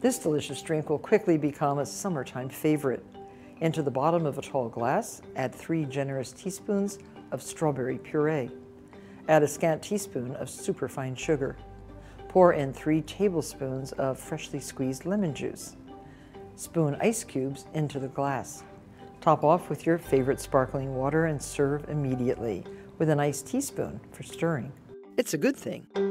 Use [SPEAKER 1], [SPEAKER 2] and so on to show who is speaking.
[SPEAKER 1] This delicious drink will quickly become a summertime favorite. Into the bottom of a tall glass, add three generous teaspoons of strawberry puree. Add a scant teaspoon of superfine sugar. Pour in three tablespoons of freshly squeezed lemon juice. Spoon ice cubes into the glass. Top off with your favorite sparkling water and serve immediately with a nice teaspoon for stirring. It's a good thing.